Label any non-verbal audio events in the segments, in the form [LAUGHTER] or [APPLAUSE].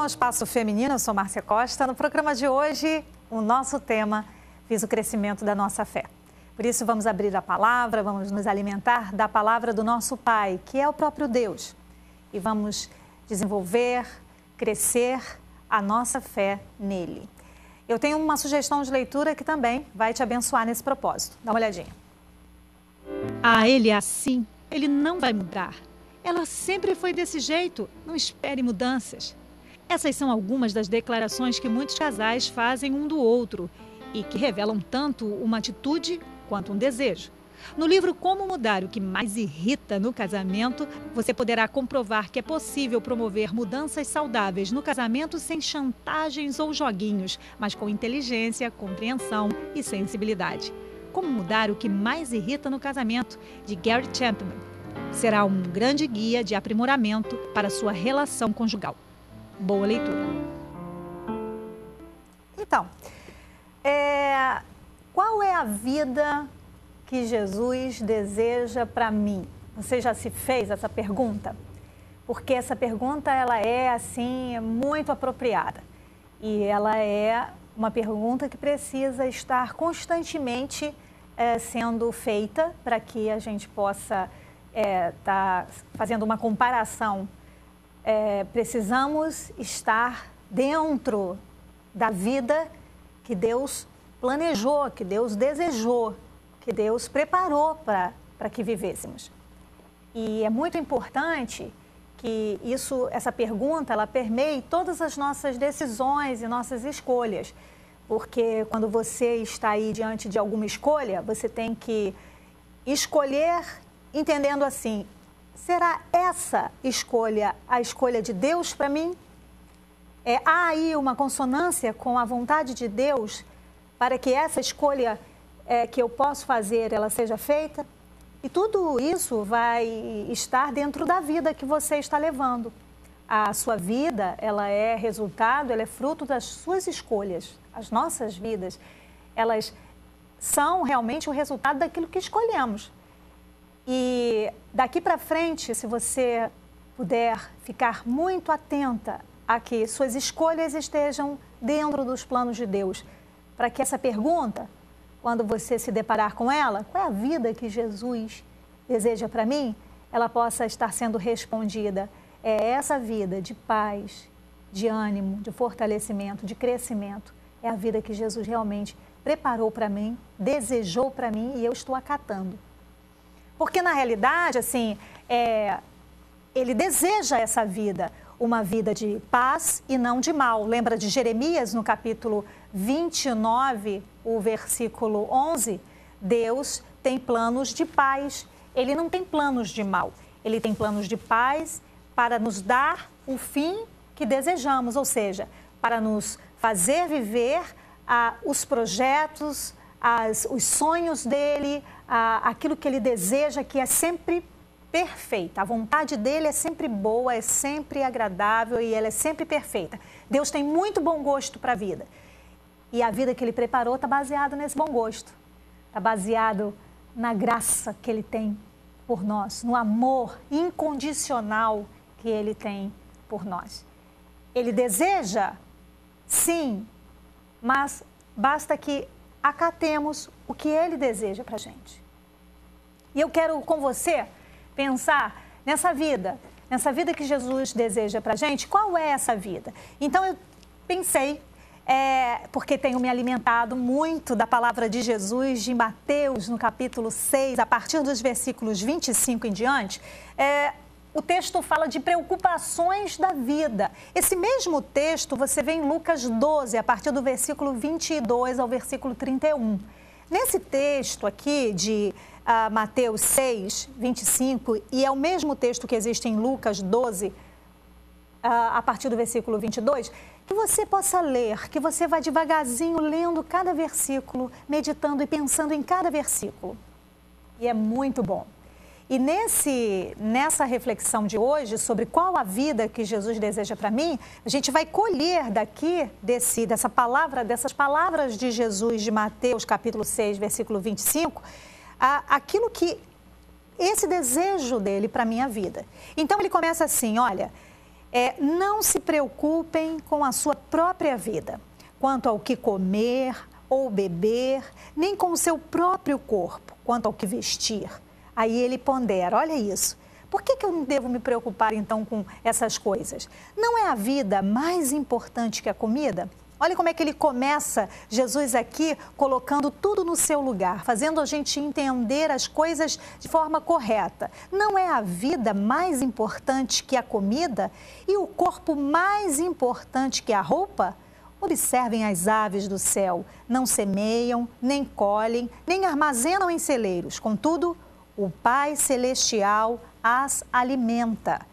com o Espaço Feminino, eu sou Márcia Costa. No programa de hoje, o nosso tema visa o crescimento da nossa fé. Por isso, vamos abrir a palavra, vamos nos alimentar da palavra do nosso Pai, que é o próprio Deus. E vamos desenvolver, crescer a nossa fé nele. Eu tenho uma sugestão de leitura que também vai te abençoar nesse propósito. Dá uma olhadinha. Ah, ele é assim. Ele não vai mudar. Ela sempre foi desse jeito. Não espere mudanças. Essas são algumas das declarações que muitos casais fazem um do outro e que revelam tanto uma atitude quanto um desejo. No livro Como Mudar o que mais irrita no casamento, você poderá comprovar que é possível promover mudanças saudáveis no casamento sem chantagens ou joguinhos, mas com inteligência, compreensão e sensibilidade. Como Mudar o que mais irrita no casamento, de Gary Chapman. Será um grande guia de aprimoramento para sua relação conjugal. Boa leitura. Então, é, qual é a vida que Jesus deseja para mim? Você já se fez essa pergunta? Porque essa pergunta ela é assim muito apropriada e ela é uma pergunta que precisa estar constantemente é, sendo feita para que a gente possa estar é, tá fazendo uma comparação é, precisamos estar dentro da vida que Deus planejou, que Deus desejou, que Deus preparou para que vivêssemos. E é muito importante que isso, essa pergunta, ela permeie todas as nossas decisões e nossas escolhas. Porque quando você está aí diante de alguma escolha, você tem que escolher entendendo assim: Será essa escolha a escolha de Deus para mim? É, há aí uma consonância com a vontade de Deus para que essa escolha é, que eu posso fazer ela seja feita? E tudo isso vai estar dentro da vida que você está levando. A sua vida, ela é resultado, ela é fruto das suas escolhas. As nossas vidas, elas são realmente o resultado daquilo que escolhemos. Daqui para frente, se você puder ficar muito atenta a que suas escolhas estejam dentro dos planos de Deus, para que essa pergunta, quando você se deparar com ela, qual é a vida que Jesus deseja para mim, ela possa estar sendo respondida. É essa vida de paz, de ânimo, de fortalecimento, de crescimento. É a vida que Jesus realmente preparou para mim, desejou para mim e eu estou acatando. Porque, na realidade, assim, é, ele deseja essa vida, uma vida de paz e não de mal. Lembra de Jeremias, no capítulo 29, o versículo 11? Deus tem planos de paz, ele não tem planos de mal. Ele tem planos de paz para nos dar o fim que desejamos, ou seja, para nos fazer viver ah, os projetos, as, os sonhos dele, a, aquilo que ele deseja, que é sempre perfeita. A vontade dele é sempre boa, é sempre agradável e ela é sempre perfeita. Deus tem muito bom gosto para a vida. E a vida que ele preparou está baseada nesse bom gosto. Está baseado na graça que ele tem por nós, no amor incondicional que ele tem por nós. Ele deseja, sim, mas basta que acatemos o que Ele deseja para a gente. E eu quero com você pensar nessa vida, nessa vida que Jesus deseja para a gente, qual é essa vida? Então eu pensei, é, porque tenho me alimentado muito da palavra de Jesus, de Mateus, no capítulo 6, a partir dos versículos 25 em diante, é, o texto fala de preocupações da vida. Esse mesmo texto você vê em Lucas 12, a partir do versículo 22 ao versículo 31. Nesse texto aqui de uh, Mateus 6, 25, e é o mesmo texto que existe em Lucas 12, uh, ah, a partir do versículo 22, que você possa ler, que você vá devagarzinho lendo cada versículo, meditando e pensando em cada versículo. E é muito bom. E nesse, nessa reflexão de hoje sobre qual a vida que Jesus deseja para mim, a gente vai colher daqui desse, dessa palavra, dessas palavras de Jesus de Mateus, capítulo 6, versículo 25, a, aquilo que esse desejo dele para minha vida. Então ele começa assim, olha, é não se preocupem com a sua própria vida, quanto ao que comer ou beber, nem com o seu próprio corpo, quanto ao que vestir. Aí ele pondera: olha isso. Por que, que eu não devo me preocupar então com essas coisas? Não é a vida mais importante que a comida? Olha como é que ele começa, Jesus aqui, colocando tudo no seu lugar, fazendo a gente entender as coisas de forma correta. Não é a vida mais importante que a comida e o corpo mais importante que a roupa? Observem as aves do céu, não semeiam, nem colhem, nem armazenam em celeiros. Contudo, o Pai Celestial as alimenta.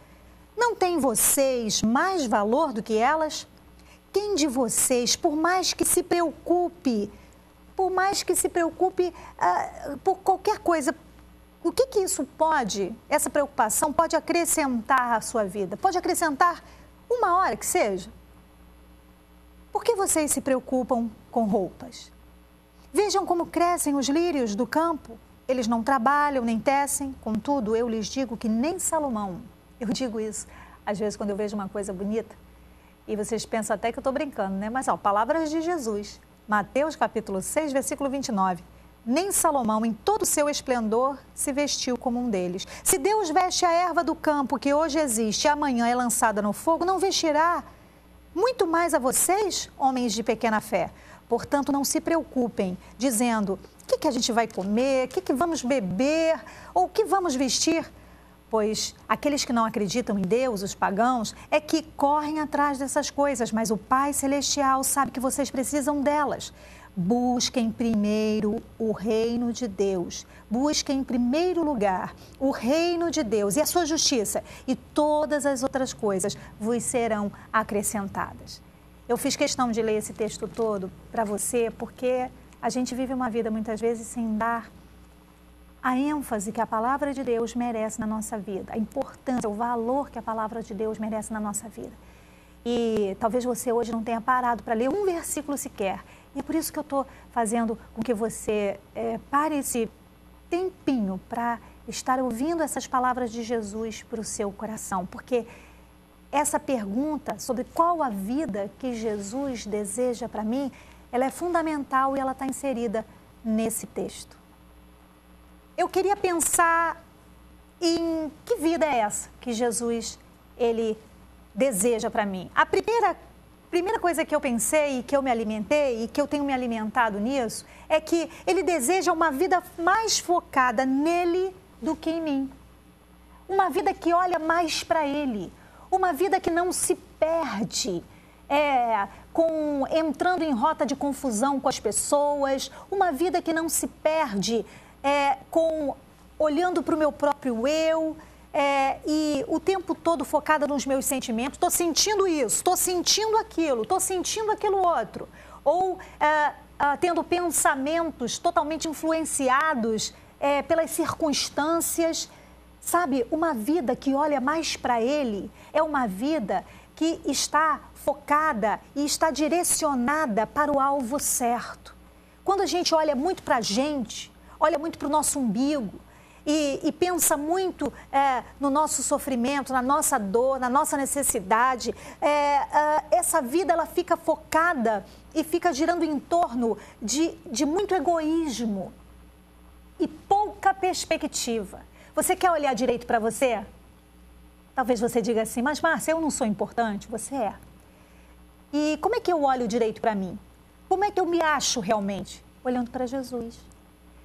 Não tem vocês mais valor do que elas? Quem de vocês, por mais que se preocupe, por mais que se preocupe uh, por qualquer coisa, o que, que isso pode, essa preocupação pode acrescentar à sua vida? Pode acrescentar uma hora que seja? Por que vocês se preocupam com roupas? Vejam como crescem os lírios do campo. Eles não trabalham nem tecem, contudo, eu lhes digo que nem Salomão, [LAUGHS] eu digo isso às vezes quando eu vejo uma coisa bonita, e vocês pensam até que eu estou brincando, né? Mas, ó, palavras de Jesus. Mateus capítulo 6, versículo 29. Nem Salomão, em todo o seu esplendor, se vestiu como um deles. Se Deus veste a erva do campo que hoje existe e amanhã é lançada no fogo, não vestirá muito mais a vocês, homens de pequena fé. Portanto, não se preocupem, dizendo: o que, que a gente vai comer, o que, que vamos beber ou o que vamos vestir pois aqueles que não acreditam em Deus, os pagãos, é que correm atrás dessas coisas, mas o Pai Celestial sabe que vocês precisam delas. Busquem primeiro o reino de Deus. Busquem em primeiro lugar o reino de Deus e a sua justiça, e todas as outras coisas vos serão acrescentadas. Eu fiz questão de ler esse texto todo para você porque a gente vive uma vida muitas vezes sem dar a ênfase que a palavra de Deus merece na nossa vida, a importância, o valor que a palavra de Deus merece na nossa vida. E talvez você hoje não tenha parado para ler um versículo sequer. E é por isso que eu estou fazendo com que você é, pare esse tempinho para estar ouvindo essas palavras de Jesus para o seu coração. Porque essa pergunta sobre qual a vida que Jesus deseja para mim, ela é fundamental e ela está inserida nesse texto eu queria pensar em que vida é essa que Jesus ele deseja para mim. A primeira primeira coisa que eu pensei e que eu me alimentei e que eu tenho me alimentado nisso é que ele deseja uma vida mais focada nele do que em mim. Uma vida que olha mais para ele, uma vida que não se perde. É, com entrando em rota de confusão com as pessoas, uma vida que não se perde é, com olhando para o meu próprio eu é, e o tempo todo focada nos meus sentimentos. Estou sentindo isso, estou sentindo aquilo, estou sentindo aquilo outro. Ou é, é, tendo pensamentos totalmente influenciados é, pelas circunstâncias. Sabe, uma vida que olha mais para ele é uma vida que está focada e está direcionada para o alvo certo. Quando a gente olha muito para a gente, olha muito para o nosso umbigo e, e pensa muito é, no nosso sofrimento, na nossa dor, na nossa necessidade, é, é, essa vida ela fica focada e fica girando em torno de, de muito egoísmo e pouca perspectiva. Você quer olhar direito para você? Talvez você diga assim, mas Márcia, eu não sou importante. Você é. E como é que eu olho direito para mim? Como é que eu me acho realmente? Olhando para Jesus.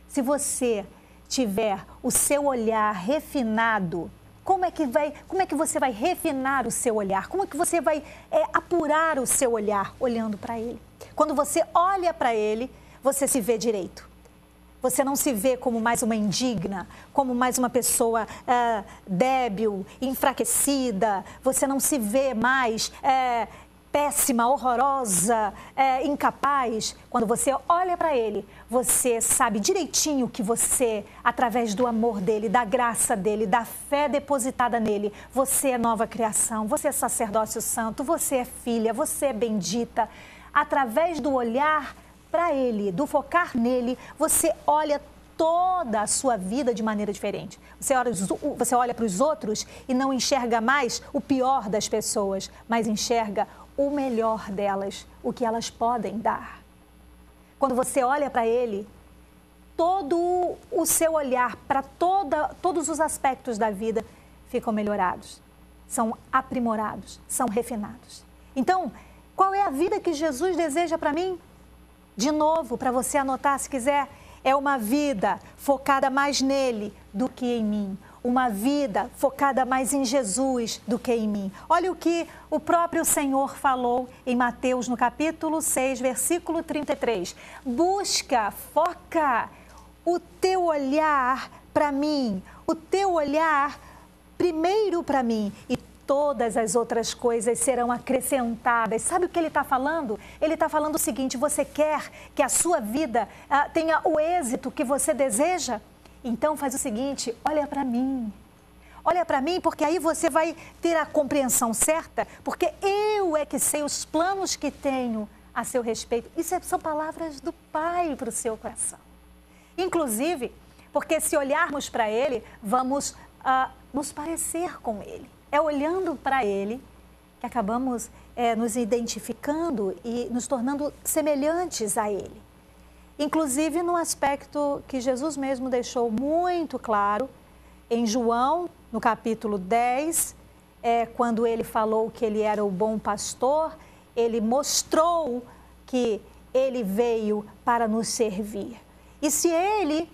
Se você tiver o seu olhar refinado, como é que vai, como é que você vai refinar o seu olhar? Como é que você vai é, apurar o seu olhar olhando para ele? Quando você olha para ele, você se vê direito. Você não se vê como mais uma indigna, como mais uma pessoa é, débil, enfraquecida. Você não se vê mais é, péssima, horrorosa, é, incapaz, quando você olha para ele, você sabe direitinho que você, através do amor dele, da graça dele, da fé depositada nele, você é nova criação, você é sacerdócio santo, você é filha, você é bendita. Através do olhar para ele, do focar nele, você olha toda a sua vida de maneira diferente. Você olha, você olha para os outros e não enxerga mais o pior das pessoas, mas enxerga o melhor delas, o que elas podem dar. Quando você olha para ele, todo o seu olhar para todos os aspectos da vida ficam melhorados, são aprimorados, são refinados. Então, qual é a vida que Jesus deseja para mim? De novo, para você anotar se quiser, é uma vida focada mais nele do que em mim. Uma vida focada mais em Jesus do que em mim. Olha o que o próprio Senhor falou em Mateus, no capítulo 6, versículo 33. Busca, foca o teu olhar para mim, o teu olhar primeiro para mim e todas as outras coisas serão acrescentadas. Sabe o que ele está falando? Ele está falando o seguinte: você quer que a sua vida ah, tenha o êxito que você deseja? Então faz o seguinte: olha para mim. Olha para mim, porque aí você vai ter a compreensão certa, porque eu é que sei os planos que tenho a seu respeito. Isso são palavras do Pai para o seu coração. Inclusive, porque se olharmos para Ele, vamos uh, nos parecer com Ele. É olhando para Ele que acabamos é, nos identificando e nos tornando semelhantes a Ele. Inclusive no aspecto que Jesus mesmo deixou muito claro em João, no capítulo 10, é, quando ele falou que ele era o bom pastor, ele mostrou que ele veio para nos servir. E se ele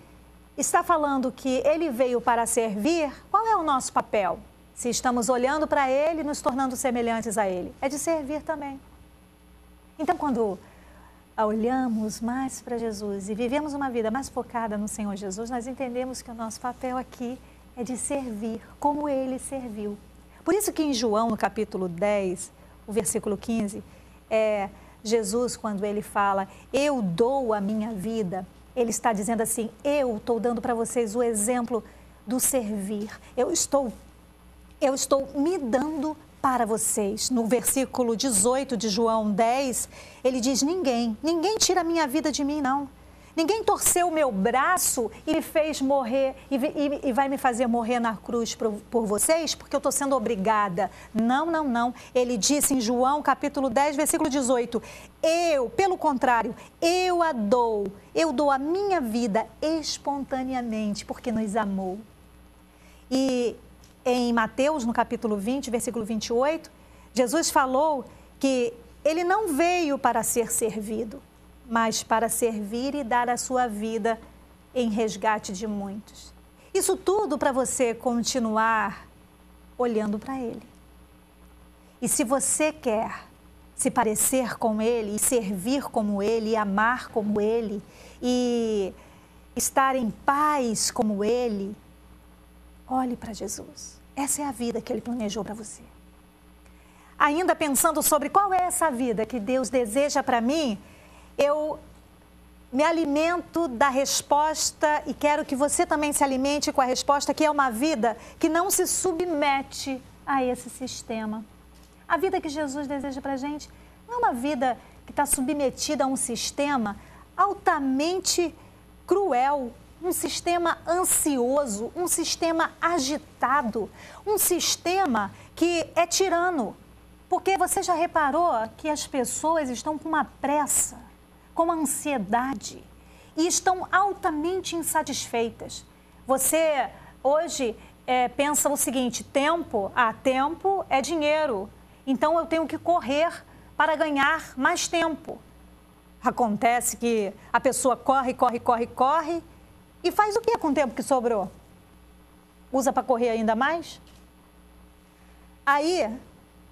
está falando que ele veio para servir, qual é o nosso papel? se estamos olhando para Ele, nos tornando semelhantes a Ele, é de servir também. Então, quando olhamos mais para Jesus e vivemos uma vida mais focada no Senhor Jesus, nós entendemos que o nosso papel aqui é de servir como Ele serviu. Por isso que em João, no capítulo 10, o versículo 15, é, Jesus, quando ele fala, eu dou a minha vida, ele está dizendo assim, eu estou dando para vocês o exemplo do servir. Eu estou eu estou me dando para vocês. No versículo 18 de João 10, ele diz: Ninguém, ninguém tira a minha vida de mim, não. Ninguém torceu o meu braço e me fez morrer e, e, e vai me fazer morrer na cruz por, por vocês, porque eu estou sendo obrigada. Não, não, não. Ele disse em João capítulo 10, versículo 18: Eu, pelo contrário, eu a dou, eu dou a minha vida espontaneamente, porque nos amou. E em Mateus, no capítulo 20, versículo 28, Jesus falou que ele não veio para ser servido, mas para servir e dar a sua vida em resgate de muitos. Isso tudo para você continuar olhando para Ele. E se você quer se parecer com Ele, e servir como Ele, e amar como Ele, e estar em paz como Ele, Olhe para Jesus. Essa é a vida que Ele planejou para você. Ainda pensando sobre qual é essa vida que Deus deseja para mim, eu me alimento da resposta e quero que você também se alimente com a resposta que é uma vida que não se submete a esse sistema. A vida que Jesus deseja para a gente não é uma vida que está submetida a um sistema altamente cruel, um sistema ansioso, um sistema agitado, um sistema que é tirano. Porque você já reparou que as pessoas estão com uma pressa, com uma ansiedade e estão altamente insatisfeitas. Você hoje é, pensa o seguinte: tempo, ah, tempo é dinheiro, então eu tenho que correr para ganhar mais tempo. Acontece que a pessoa corre, corre, corre, corre e faz o que com o tempo que sobrou? Usa para correr ainda mais? Aí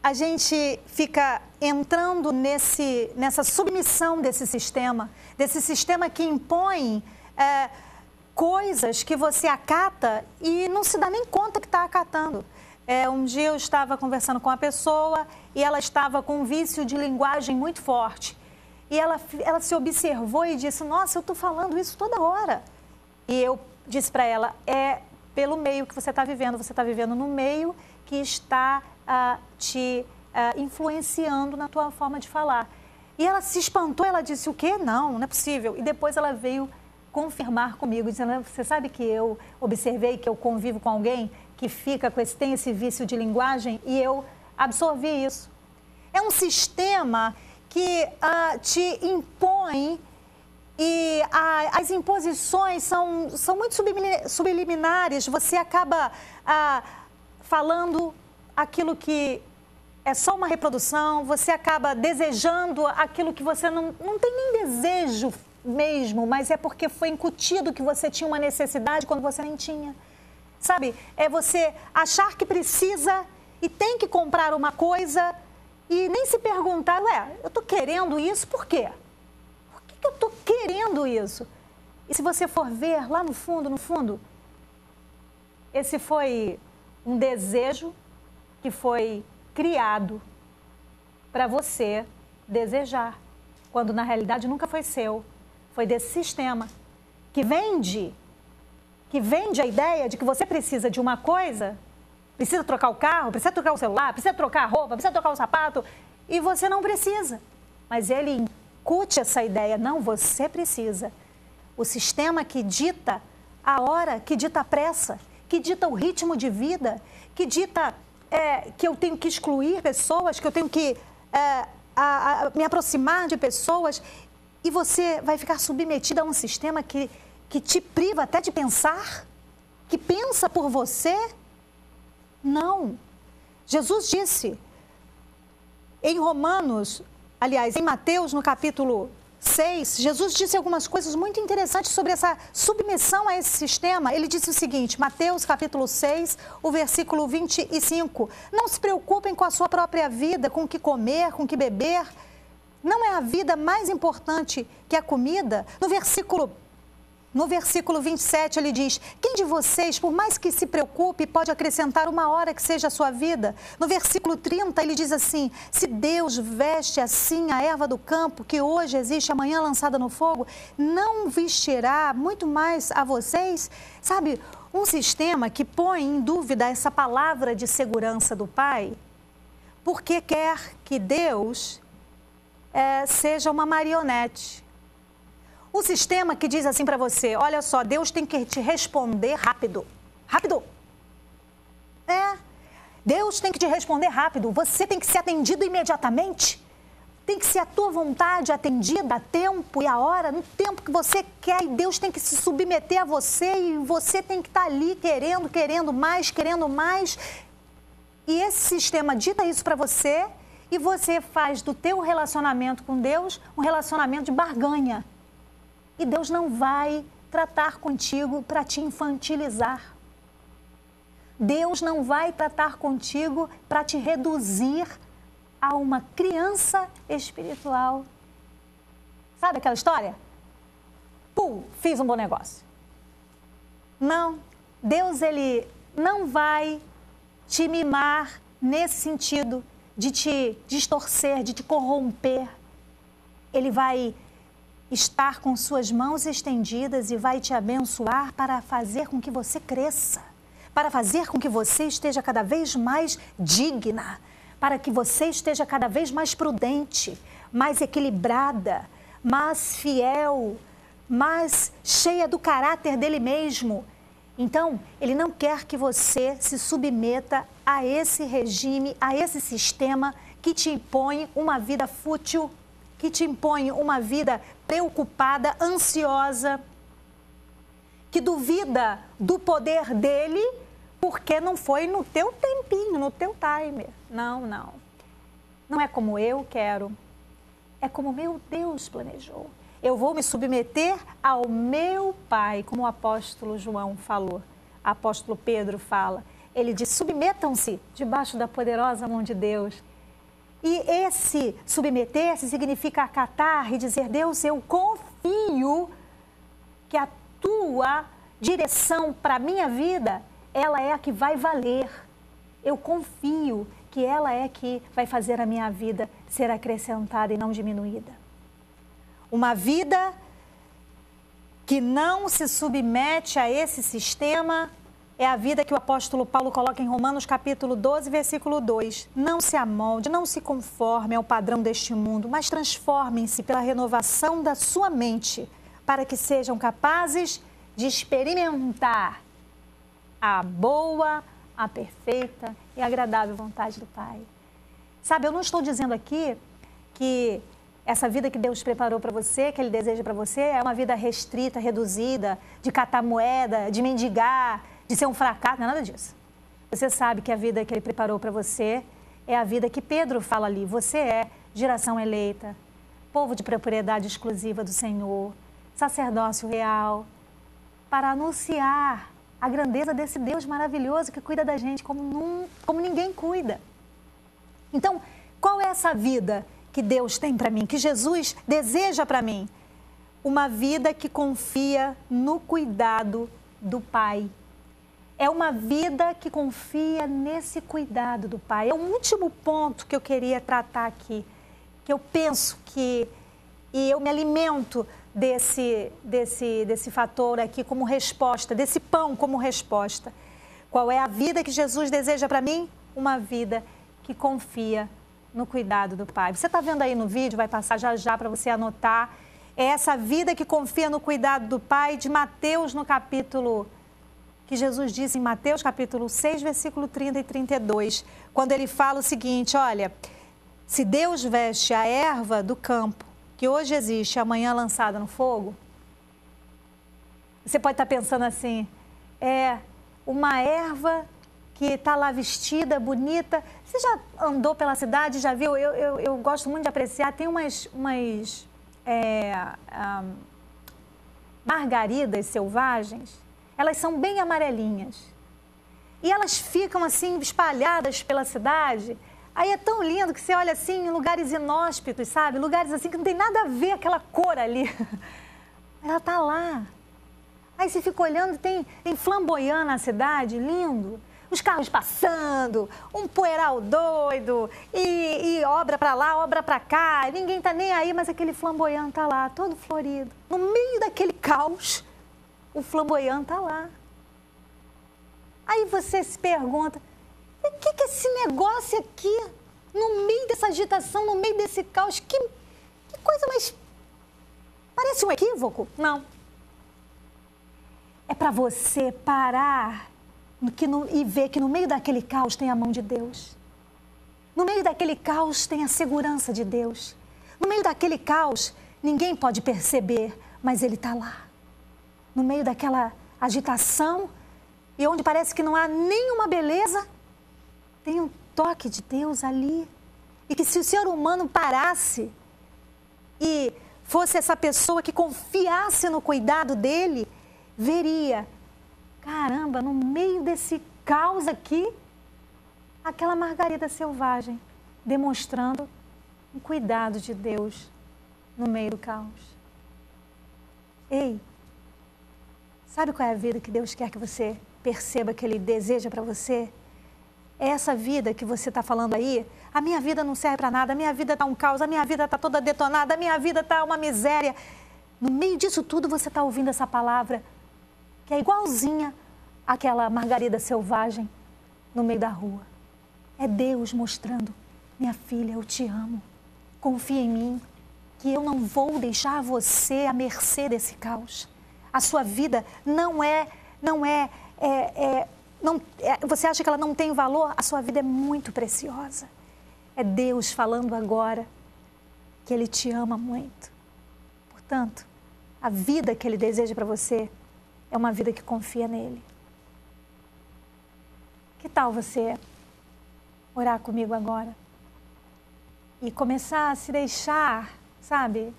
a gente fica entrando nesse, nessa submissão desse sistema, desse sistema que impõe é, coisas que você acata e não se dá nem conta que está acatando. É, um dia eu estava conversando com uma pessoa e ela estava com um vício de linguagem muito forte. E ela, ela se observou e disse: Nossa, eu estou falando isso toda hora. E eu disse para ela: é pelo meio que você está vivendo. Você está vivendo no meio que está ah, te ah, influenciando na tua forma de falar. E ela se espantou, ela disse: o quê? Não, não é possível. E depois ela veio confirmar comigo, dizendo: Você sabe que eu observei que eu convivo com alguém que fica com esse, tem esse vício de linguagem e eu absorvi isso. É um sistema que uh, te impõe e a, as imposições são, são muito subliminares. Você acaba ah, falando aquilo que é só uma reprodução, você acaba desejando aquilo que você não, não tem nem desejo mesmo, mas é porque foi incutido que você tinha uma necessidade quando você nem tinha. Sabe? É você achar que precisa e tem que comprar uma coisa e nem se perguntar, ué, eu estou querendo isso por quê? Que eu estou querendo isso? E se você for ver lá no fundo, no fundo, esse foi um desejo que foi criado para você desejar, quando na realidade nunca foi seu, foi desse sistema que vende, que vende a ideia de que você precisa de uma coisa, precisa trocar o carro, precisa trocar o celular, precisa trocar a roupa, precisa trocar o sapato, e você não precisa. Mas ele Escute essa ideia. Não, você precisa. O sistema que dita a hora, que dita a pressa, que dita o ritmo de vida, que dita é, que eu tenho que excluir pessoas, que eu tenho que é, a, a, me aproximar de pessoas. E você vai ficar submetida a um sistema que, que te priva até de pensar, que pensa por você. Não. Jesus disse em Romanos aliás, em Mateus, no capítulo 6, Jesus disse algumas coisas muito interessantes sobre essa submissão a esse sistema. Ele disse o seguinte, Mateus capítulo 6, o versículo 25. Não se preocupem com a sua própria vida, com o que comer, com o que beber. Não é a vida mais importante que a comida? No versículo no versículo 27, ele diz: Quem de vocês, por mais que se preocupe, pode acrescentar uma hora que seja a sua vida? No versículo 30, ele diz assim: Se Deus veste assim a erva do campo, que hoje existe, amanhã lançada no fogo, não vestirá muito mais a vocês? Sabe, um sistema que põe em dúvida essa palavra de segurança do Pai, porque quer que Deus é, seja uma marionete o sistema que diz assim para você: olha só, Deus tem que te responder rápido. Rápido. É. Deus tem que te responder rápido. Você tem que ser atendido imediatamente. Tem que ser a tua vontade atendida a tempo e a hora, no tempo que você quer. E Deus tem que se submeter a você e você tem que estar tá ali querendo, querendo mais, querendo mais. E esse sistema dita isso para você e você faz do teu relacionamento com Deus um relacionamento de barganha. E Deus não vai tratar contigo para te infantilizar. Deus não vai tratar contigo para te reduzir a uma criança espiritual. Sabe aquela história? Pum, fiz um bom negócio. Não, Deus ele não vai te mimar nesse sentido de te distorcer, de te corromper. Ele vai estar com suas mãos estendidas e vai te abençoar para fazer com que você cresça, para fazer com que você esteja cada vez mais digna, para que você esteja cada vez mais prudente, mais equilibrada, mais fiel, mais cheia do caráter dele mesmo. Então, ele não quer que você se submeta a esse regime, a esse sistema que te impõe uma vida fútil que te impõe uma vida preocupada, ansiosa, que duvida do poder dele porque não foi no teu tempinho, no teu timer. Não, não. Não é como eu quero, é como meu Deus planejou. Eu vou me submeter ao meu Pai, como o apóstolo João falou. O apóstolo Pedro fala. Ele diz: submetam-se debaixo da poderosa mão de Deus. E esse submeter-se significa acatar e dizer: Deus, eu confio que a tua direção para a minha vida, ela é a que vai valer. Eu confio que ela é que vai fazer a minha vida ser acrescentada e não diminuída. Uma vida que não se submete a esse sistema é a vida que o apóstolo Paulo coloca em Romanos capítulo 12, versículo 2. Não se amolde, não se conforme ao padrão deste mundo, mas transformem-se pela renovação da sua mente, para que sejam capazes de experimentar a boa, a perfeita e agradável vontade do Pai. Sabe, eu não estou dizendo aqui que essa vida que Deus preparou para você, que Ele deseja para você, é uma vida restrita, reduzida, de catar moeda, de mendigar, de ser um fracasso, não é nada disso. Você sabe que a vida que Ele preparou para você é a vida que Pedro fala ali. Você é geração eleita, povo de propriedade exclusiva do Senhor, sacerdócio real, para anunciar a grandeza desse Deus maravilhoso que cuida da gente como, num, como ninguém cuida. Então, qual é essa vida que Deus tem para mim, que Jesus deseja para mim? Uma vida que confia no cuidado do Pai. É uma vida que confia nesse cuidado do Pai. É o último ponto que eu queria tratar aqui, que eu penso que e eu me alimento desse, desse, desse fator aqui como resposta, desse pão como resposta. Qual é a vida que Jesus deseja para mim? Uma vida que confia no cuidado do Pai. Você está vendo aí no vídeo, vai passar já já para você anotar. É essa vida que confia no cuidado do Pai de Mateus no capítulo que Jesus diz em Mateus capítulo 6, versículo 30 e 32, quando ele fala o seguinte, olha, se Deus veste a erva do campo que hoje existe, amanhã lançada no fogo, você pode estar pensando assim, é uma erva que está lá vestida, bonita. Você já andou pela cidade, já viu? Eu, eu, eu gosto muito de apreciar. Tem umas, umas é, um, margaridas selvagens, elas são bem amarelinhas. E elas ficam assim espalhadas pela cidade Aí é tão lindo que você olha assim em lugares inóspitos, sabe? Lugares assim que não tem nada a ver aquela cor ali. [LAUGHS] Ela tá lá. Aí você fica olhando, tem, tem flamboyant na cidade, lindo. Os carros passando, um poeiral doido, e, e obra para lá, obra para cá, ninguém tá nem aí, mas aquele flamboyant tá lá, todo florido. No meio daquele caos, o flamboyant tá lá. Aí você se pergunta, o que, que é esse negócio aqui, no meio dessa agitação, no meio desse caos? Que, que coisa mais. Parece um equívoco? Não. É para você parar que no, e ver que no meio daquele caos tem a mão de Deus. No meio daquele caos tem a segurança de Deus. No meio daquele caos, ninguém pode perceber, mas Ele está lá. No meio daquela agitação, e onde parece que não há nenhuma beleza, tem um toque de Deus ali. E que se o ser humano parasse e fosse essa pessoa que confiasse no cuidado dele, veria, caramba, no meio desse caos aqui, aquela margarida selvagem, demonstrando um cuidado de Deus no meio do caos. Ei, sabe qual é a vida que Deus quer que você perceba que Ele deseja para você? essa vida que você está falando aí, a minha vida não serve para nada, a minha vida está um caos, a minha vida está toda detonada, a minha vida está uma miséria. No meio disso tudo você está ouvindo essa palavra que é igualzinha àquela margarida selvagem no meio da rua. É Deus mostrando, minha filha, eu te amo, confia em mim, que eu não vou deixar você à mercê desse caos. A sua vida não é, não é, é, é não, é, você acha que ela não tem valor? A sua vida é muito preciosa. É Deus falando agora que Ele te ama muito. Portanto, a vida que Ele deseja para você é uma vida que confia nele. Que tal você orar comigo agora? E começar a se deixar, sabe?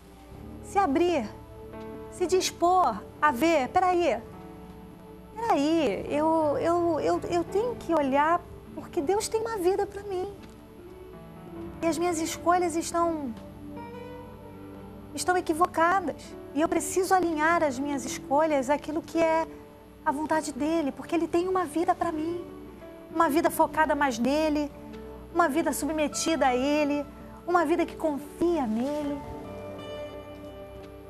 Se abrir, se dispor a ver, peraí, peraí, eu, eu, eu, eu tenho que olhar porque Deus tem uma vida para mim. E as minhas escolhas estão, estão equivocadas. E eu preciso alinhar as minhas escolhas àquilo que é a vontade dele, porque ele tem uma vida para mim. Uma vida focada mais nele, uma vida submetida a ele, uma vida que confia nele.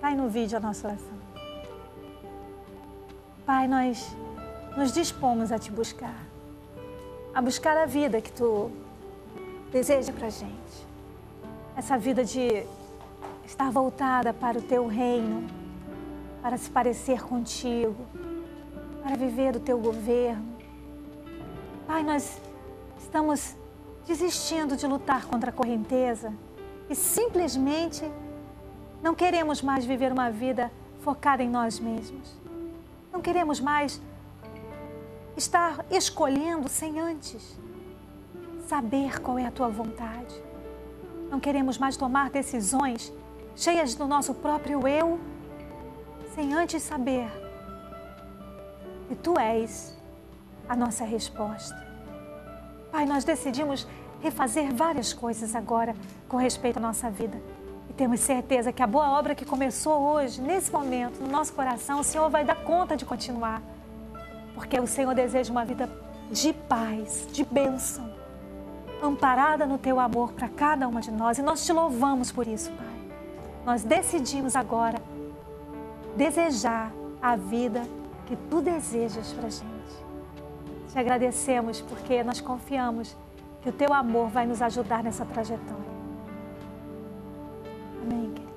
Vai no vídeo a nossa oração. Pai, nós nos dispomos a te buscar, a buscar a vida que tu deseja para gente. Essa vida de estar voltada para o teu reino, para se parecer contigo, para viver o teu governo. Pai, nós estamos desistindo de lutar contra a correnteza e simplesmente não queremos mais viver uma vida focada em nós mesmos. Não queremos mais estar escolhendo sem antes saber qual é a tua vontade. Não queremos mais tomar decisões cheias do nosso próprio eu, sem antes saber que tu és a nossa resposta. Pai, nós decidimos refazer várias coisas agora com respeito à nossa vida. Temos certeza que a boa obra que começou hoje, nesse momento, no nosso coração, o Senhor vai dar conta de continuar. Porque o Senhor deseja uma vida de paz, de bênção, amparada no teu amor para cada uma de nós. E nós te louvamos por isso, Pai. Nós decidimos agora desejar a vida que tu desejas para a gente. Te agradecemos porque nós confiamos que o teu amor vai nos ajudar nessa trajetória. make it.